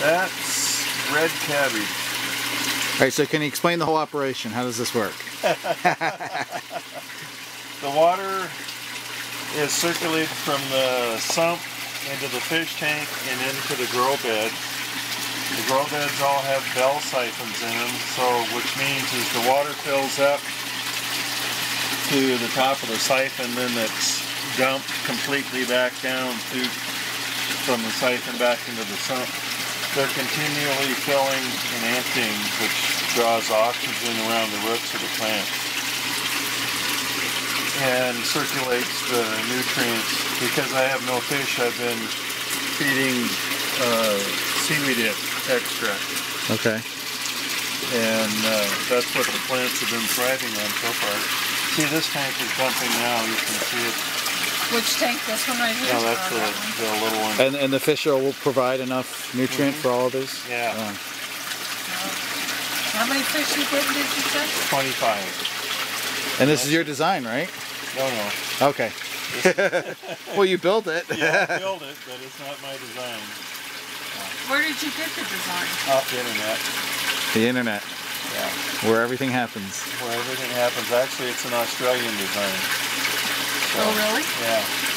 That's red cabbage. All right, so can you explain the whole operation? How does this work? The water is circulated from the sump into the fish tank and into the grow bed. The grow beds all have bell siphons in them, so which means is the water fills up to the top of the siphon, then it's dumped completely back down to from the siphon back into the sump. They're continually filling and emptying, which draws oxygen around the roots of the plant and circulates the nutrients. Because I have no fish, I've been feeding uh, seaweed extract, Okay. and uh, that's what the plants have been thriving on so far. See, this tank is dumping now. You can see it. Which tank? This one right here? No, that's the, the little one. And and the fish oil will provide enough nutrient mm-hmm. for all of these? Yeah. Oh. How many fish you put did you say? 25. And this is your design, right? No, no. Okay. well, you built it. Yeah, I built it, but it's not my design. Where did you get the design? Off the internet. the internet, Yeah. where everything happens. Where everything happens. Actually, it's an Australian design. So, Oh, really? Yeah.